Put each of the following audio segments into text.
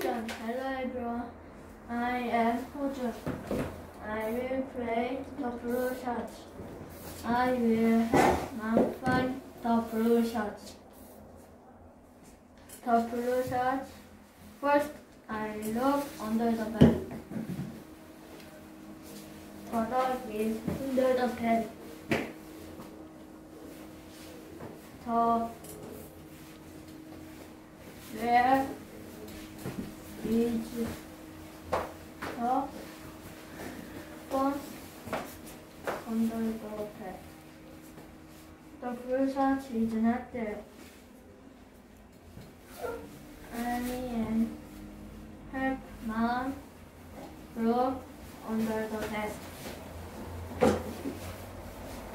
Question. Hello everyone. I am Hojun. I will play the blue shots. I will help mom find the blue shots. The blue shots. First, I look under the bed. The dog is under the bed. The where is the phone under the bed? The blue shot is not there. Annie and help mom look under the.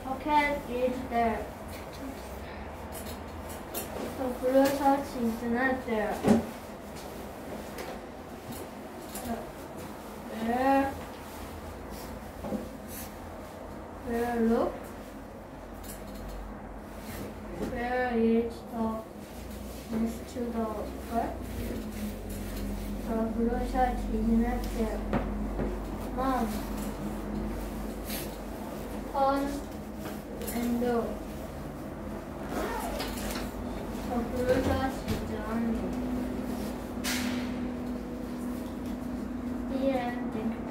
The cat is there. The blue shot is not there. where look where is the next to the what the blue shirt is not there mom on and go the blue shirt is on the end